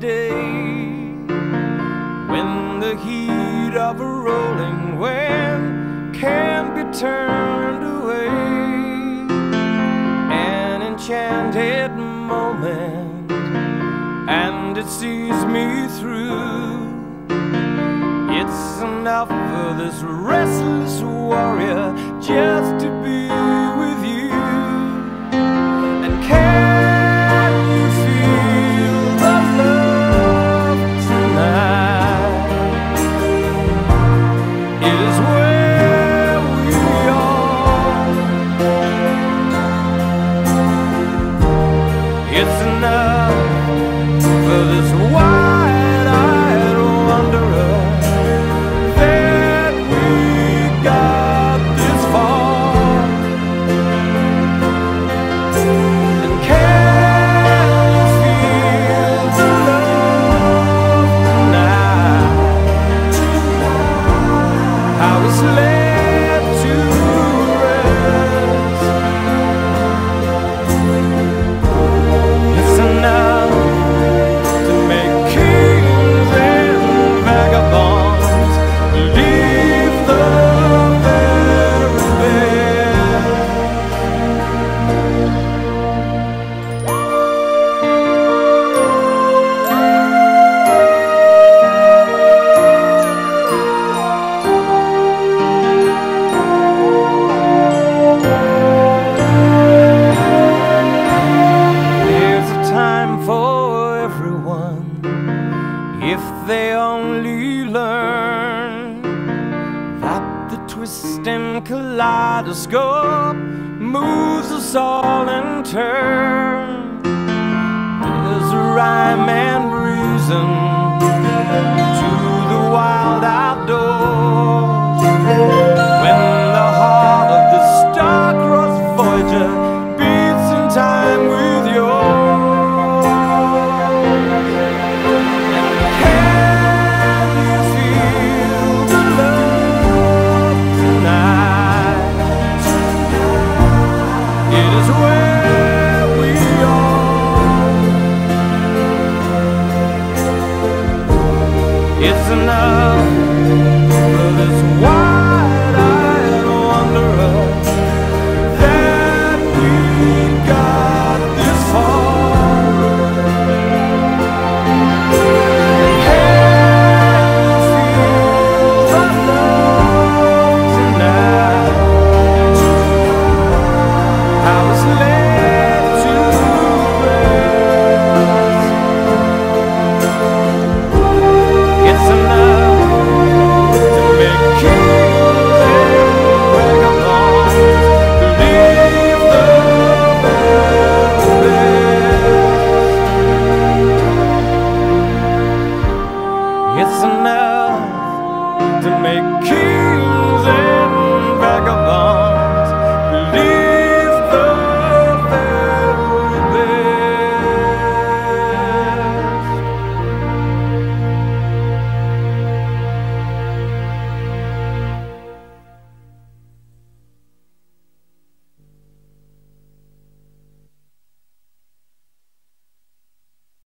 day. When the heat of a rolling wind Can't be turned away. An enchanted moment And it sees me through. It's enough for this restless warrior Just to be twisting kaleidoscope moves us all in turn. it's enough.